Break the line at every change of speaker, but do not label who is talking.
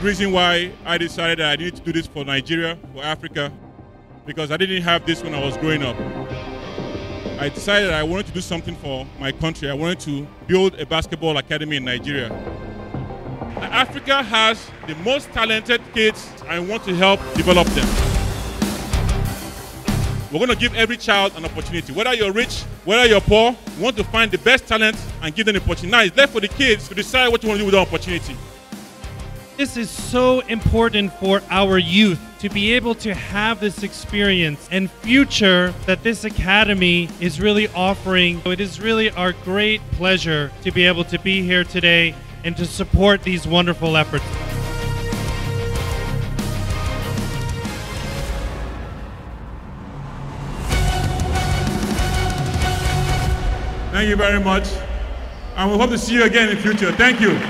reason why I decided that I needed to do this for Nigeria, for Africa, because I didn't have this when I was growing up. I decided I wanted to do something for my country. I wanted to build a basketball academy in Nigeria. Africa has the most talented kids I want to help develop them. We're going to give every child an opportunity. Whether you're rich, whether you're poor, we want to find the best talent and give them an opportunity. Now it's left for the kids to decide what you want to do with that opportunity.
This is so important for our youth to be able to have this experience and future that this academy is really offering. It is really our great pleasure to be able to be here today and to support these wonderful efforts.
Thank you very much. And we hope to see you again in the future. Thank you.